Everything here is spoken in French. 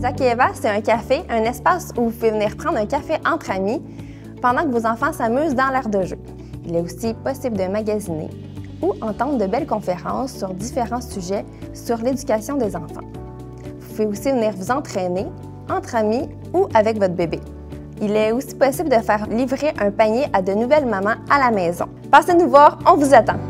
Café Eva, c'est un café, un espace où vous pouvez venir prendre un café entre amis pendant que vos enfants s'amusent dans l'air de jeu. Il est aussi possible de magasiner ou entendre de belles conférences sur différents sujets sur l'éducation des enfants. Vous pouvez aussi venir vous entraîner entre amis ou avec votre bébé. Il est aussi possible de faire livrer un panier à de nouvelles mamans à la maison. Passez nous voir, on vous attend!